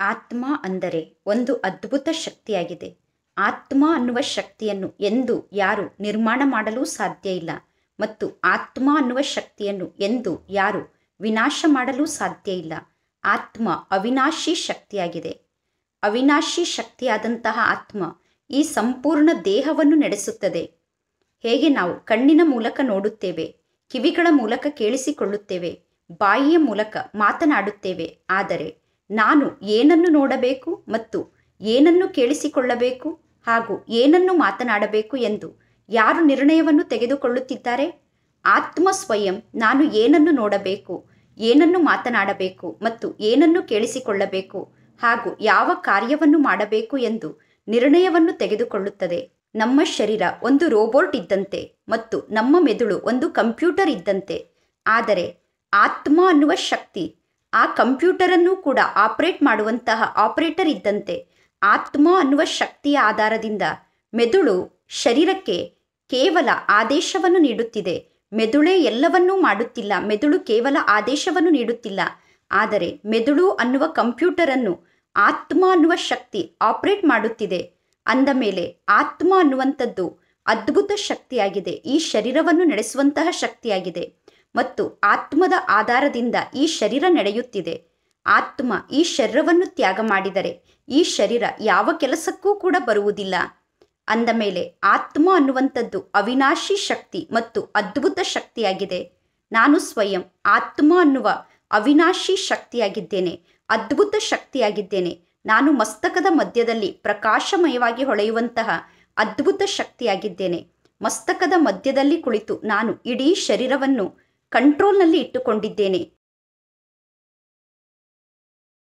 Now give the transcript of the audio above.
ಆತ್ಮ ಅಂದರೆ ಒಂದು ಅದ್ಭುತ ಶಕ್ತಿಯಾಗಿದೆ. ಆತ್ಮ ಅನ್ನುವ ಶಕ್ತಿಯನ್ನು ಎಂದು ಯಾರು ನಿರ್ಮಾಣ ಮಾಡಲು ಸಾಧ್ಯ ಇಲ್ಲ ಮತ್ತು ಆತ್ಮ ಅನ್ನುವ ಶಕ್ತಿಯನ್ನು ಎಂದು ಯಾರು ವಿನಾಶ ಮಾಡಲು ಸಾಧ್ಯ ಇಲ್ಲ. ಆತ್ಮ ಅವಿನಾಶಿ ಶಕ್ತಿಯಾಗಿದೆ. ಅವಿನಾಶಿ ಶಕ್ತಿಯಾದಂತಹ ಆತ್ಮ ಈ ಸಂಪೂರ್ಣ ದೇಹವನ್ನು ನಡೆಸುತ್ತದೆ. ಹೇಗೆ ನಾವು ಕಣ್ಣಿನ ಮೂಲಕ ನೋಡುತ್ತೇವೆ, ಕಿವಿಗಳ ಮೂಲಕ ಕೇಳಿಸಿಕೊಳ್ಳುತ್ತೇವೆ, ಬಾಯಿಯ ಮೂಲಕ ಮಾತನಾಡುತ್ತೇವೆ, ಆದರೆ ನಾನು ಏನನ್ನು ನೋಡಬೇಕು ಮತ್ತು ಏನನ್ನು ಕೇಳಿಸಿಕೊಳ್ಳಬೇಕು ಹಾಗೂ ಏನನ್ನು ಮಾತನಾಡಬೇಕು ಎಂದು ಯಾರು ನಿರ್ಣಯವನ್ನು ತೆಗೆದುಕೊಳ್ಳುತ್ತಿದ್ದಾರೆ? ಆತ್ಮ ಸ್ವಯಂ ನಾನು ಏನನ್ನು ನೋಡಬೇಕು, ಏನನ್ನು ಮಾತನಾಡಬೇಕು ಮತ್ತು ಏನನ್ನು ಕೇಳಿಸಿಕೊಳ್ಳಬೇಕು ಹಾಗೂ ಯಾವ ಕಾರ್ಯವನ್ನು ಮಾಡಬೇಕು ಎಂದು ನಿರ್ಣಯವನ್ನು ತೆಗೆದುಕೊಳ್ಳುತ್ತದೆ. ನಮ್ಮ ಶರೀರ ಒಂದು ರೋಬೋಟ್ ಇದ್ದಂತೆ ಮತ್ತು ನಮ್ಮ ಮೆದುಳು ಒಂದು ಕಂಪ್ಯೂಟರ್ ಇದ್ದಂತೆ. ಆದರೆ ಆತ್ಮ ಅನ್ನುವ ಶಕ್ತಿ ಆ ಕಂಪ್ಯೂಟರನ್ನು ಕೂಡ ಆಪರೇಟ್ ಮಾಡುವಂತಹ ಆಪರೇಟರ್ ಇದ್ದಂತೆ ಆತ್ಮ ಅನ್ನುವ ಶಕ್ತಿಯ ಆಧಾರದಿಂದ ಮೆದುಳು ಶರೀರಕ್ಕೆ ಕೇವಲ ಆದೇಶವನ್ನು ನೀಡುತ್ತಿದೆ. ಮೆದುಳೇ ಎಲ್ಲವನ್ನೂ ಮಾಡುತ್ತಿಲ್ಲ. ಮೆದುಳು ಕೇವಲ ಆದೇಶವನ್ನು ನೀಡುತ್ತಿಲ್ಲ. ಆದರೆ ಮೆದುಳು ಅನ್ನುವ ಕಂಪ್ಯೂಟರನ್ನು ಆತ್ಮ ಅನ್ನುವ ಶಕ್ತಿ ಆಪರೇಟ್ ಮಾಡುತ್ತಿದೆ. ಅಂದ ಮೇಲೆ ಆತ್ಮ ಅನ್ನುವಂಥದ್ದು ಅದ್ಭುತ ಶಕ್ತಿಯಾಗಿದೆ. ಈ ಶರೀರವನ್ನು ನಡೆಸುವಂತಹ ಶಕ್ತಿಯಾಗಿದೆ. ಮತ್ತು ಆತ್ಮದ ಆಧಾರದಿಂದ ಈ ಶರೀರ ನಡೆಯುತ್ತಿದೆ. ಆತ್ಮ ಈ ಶರೀರವನ್ನು ತ್ಯಾಗ ಮಾಡಿದರೆ ಈ ಶರೀರ ಯಾವ ಕೆಲಸಕ್ಕೂ ಕೂಡ ಬರುವುದಿಲ್ಲ. ಅಂದ ಮೇಲೆ ಆತ್ಮ ಅನ್ನುವಂಥದ್ದು ಅವಿನಾಶಿ ಶಕ್ತಿ ಮತ್ತು ಅದ್ಭುತ ಶಕ್ತಿಯಾಗಿದೆ. ನಾನು ಸ್ವಯಂ ಆತ್ಮ ಅನ್ನುವ ಅವಿನಾಶಿ ಶಕ್ತಿಯಾಗಿದ್ದೇನೆ, ಅದ್ಭುತ ಶಕ್ತಿಯಾಗಿದ್ದೇನೆ. ನಾನು ಮಸ್ತಕದ ಮಧ್ಯದಲ್ಲಿ ಪ್ರಕಾಶಮಯವಾಗಿ ಹೊಳೆಯುವಂತಹ ಅದ್ಭುತ ಶಕ್ತಿಯಾಗಿದ್ದೇನೆ. ಮಸ್ತಕದ ಮಧ್ಯದಲ್ಲಿ ಕುಳಿತು ನಾನು ಇಡೀ ಶರೀರವನ್ನು ಕಂಟ್ರೋಲ್ನಲ್ಲಿ ಇಟ್ಟುಕೊಂಡಿದ್ದೇನೆ.